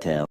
tell.